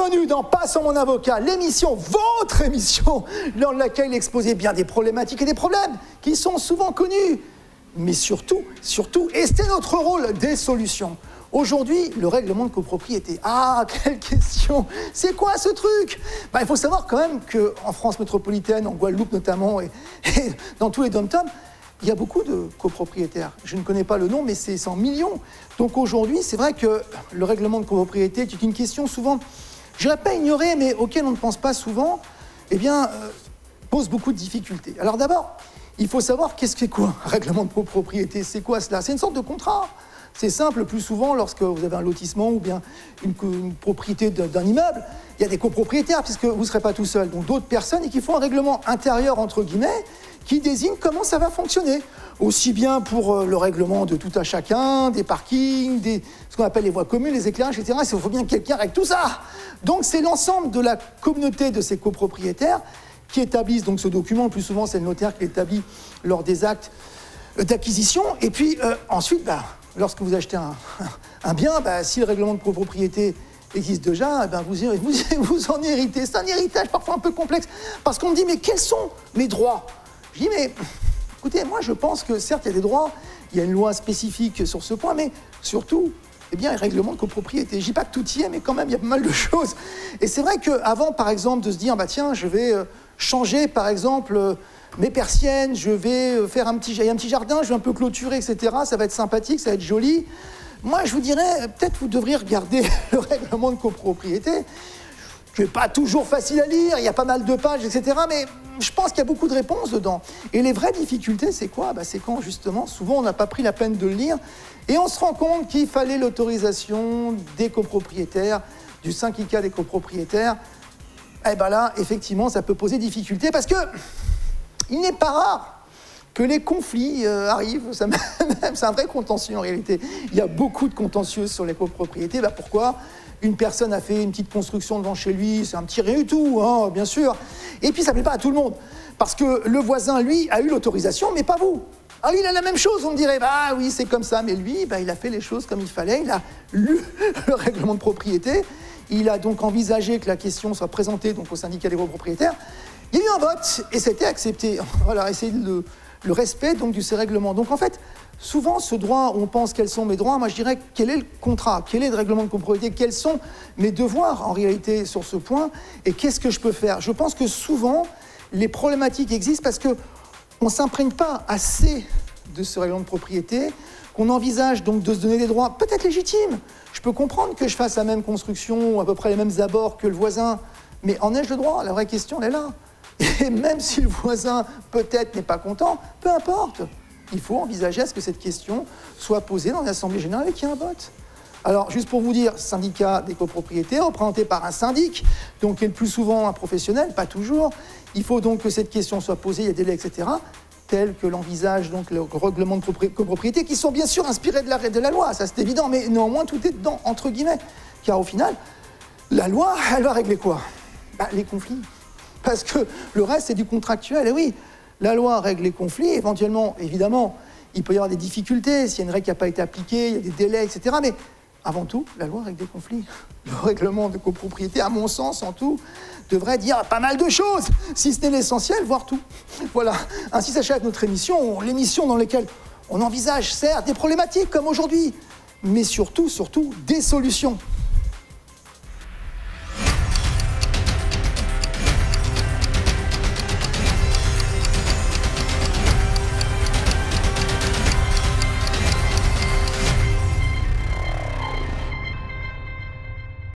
Bienvenue dans Passons mon avocat, l'émission, votre émission, dans laquelle exposez bien des problématiques et des problèmes qui sont souvent connus, mais surtout, surtout, et c'est notre rôle, des solutions. Aujourd'hui, le règlement de copropriété. Ah, quelle question C'est quoi ce truc? Bah, Il faut savoir quand même qu'en France métropolitaine, en Guadeloupe notamment, et, dans tous les dom il y a beaucoup de copropriétaires. Je ne connais pas le nom, mais c'est 100 millions. Donc aujourd'hui, c'est vrai que le règlement de copropriété est une question souvent, je dirais pas ignorée, mais auquel on ne pense pas souvent, eh bien, euh, pose beaucoup de difficultés. Alors d'abord, il faut savoir qu'est-ce que c'est quoi un règlement de copropriété C'est quoi cela? C'est une sorte de contrat. C'est simple, plus souvent, lorsque vous avez un lotissement ou bien une, propriété d'un immeuble, il y a des copropriétaires, puisque vous ne serez pas tout seul, donc d'autres personnes, et qui font un règlement intérieur, entre guillemets, qui désigne comment ça va fonctionner. Aussi bien pour euh, le règlement de tout à chacun, des parkings, des, ce qu'on appelle les voies communes, les éclairages, etc. Il faut bien que quelqu'un règle tout ça. Donc c'est l'ensemble de la communauté de ces copropriétaires qui établissent donc ce document. Le plus souvent, c'est le notaire qui l'établit lors des actes d'acquisition. Et puis euh, ensuite, bah, lorsque vous achetez un, bien, bah, si le règlement de copropriété existe déjà, eh ben vous, vous, vous en héritez. C'est un héritage parfois un peu complexe. Parce qu'on me dit, mais quels sont mes droits? Je dis, mais écoutez, moi je pense que certes, il y a des droits, il y a une loi spécifique sur ce point, mais surtout, eh bien, un règlement de copropriété. Je dis pas que tout y est, mais quand même, il y a pas mal de choses. Et c'est vrai qu'avant, par exemple, de se dire, bah tiens, je vais euh, changer, par exemple, euh, mes persiennes, je vais euh, faire un petit, un petit jardin, je vais un peu clôturer, etc. Ça va être sympathique, ça va être joli. Moi, je vous dirais, peut-être vous devriez regarder le règlement de copropriété, qui n'est pas toujours facile à lire, il y a pas mal de pages, etc. Mais je pense qu'il y a beaucoup de réponses dedans. Et les vraies difficultés, c'est quoi? Bah, C'est quand, justement, souvent, on n'a pas pris la peine de le lire, et on se rend compte qu'il fallait l'autorisation des copropriétaires, du syndicat des copropriétaires. Eh bien là, effectivement, ça peut poser difficulté, parce que il n'est pas rare que les conflits euh, arrivent. C'est un vrai contentieux en réalité. Il y a beaucoup de contentieux sur les copropriétés. Bah, pourquoi Une personne a fait une petite construction devant chez lui, c'est un petit rien du tout, hein, bien sûr. Et puis ça ne plaît pas à tout le monde. Parce que le voisin, lui, a eu l'autorisation, mais pas vous. Ah, il a la même chose, on me dirait, bah oui, c'est comme ça. Mais lui, bah, il a fait les choses comme il fallait. Il a lu le règlement de propriété. Il a donc envisagé que la question soit présentée donc, au syndicat des copropriétaires. Il y a eu un vote et c'était accepté. Voilà, essayer le, le respect donc de ces règlements. Donc en fait, souvent ce droit, on pense quels sont mes droits. Moi, je dirais quel est le contrat, quel est le règlement de propriété, quels sont mes devoirs en réalité sur ce point? Et qu'est-ce que je peux faire? Je pense que souvent les problématiques existent parce que on s'imprègne pas assez de ce règlement de propriété, qu'on envisage donc de se donner des droits peut-être légitimes. Je peux comprendre que je fasse la même construction, ou à peu près les mêmes abords que le voisin, mais en ai-je le droit? La vraie question, elle est là. Et même si le voisin peut-être n'est pas content, peu importe. Il faut envisager à ce que cette question soit posée dans l'Assemblée générale et qu'il y ait un vote. Alors, juste pour vous dire, syndicat des copropriétés, représenté par un syndic, donc qui est le plus souvent un professionnel, pas toujours. Il faut donc que cette question soit posée, il y a des délais, etc., tels que l'envisage donc le règlement de copropriété, qui sont bien sûr inspirés de la, de la loi, ça c'est évident, mais néanmoins tout est dedans, entre guillemets. Car au final, la loi, elle va régler quoi? Bah, Les conflits. Parce que le reste, c'est du contractuel. Et oui, la loi règle les conflits, éventuellement, évidemment, il peut y avoir des difficultés, s'il y a une règle qui n'a pas été appliquée, il y a des délais, etc. Mais avant tout, la loi règle des conflits. Le règlement de copropriété, à mon sens, en tout, devrait dire pas mal de choses, si ce n'est l'essentiel, voire tout. Voilà. Ainsi s'achève notre émission, l'émission dans laquelle on envisage, certes, des problématiques comme aujourd'hui, mais surtout, surtout, des solutions.